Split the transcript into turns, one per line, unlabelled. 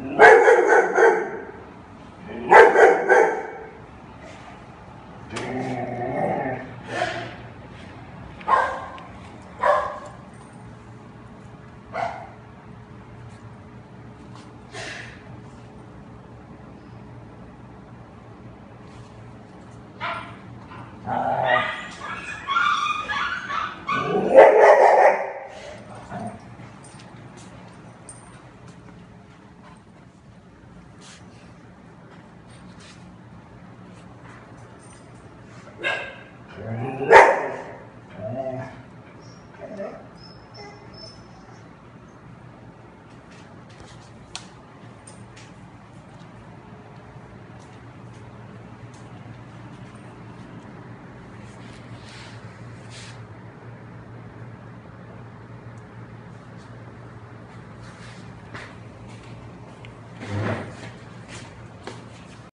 Thank you.
Right.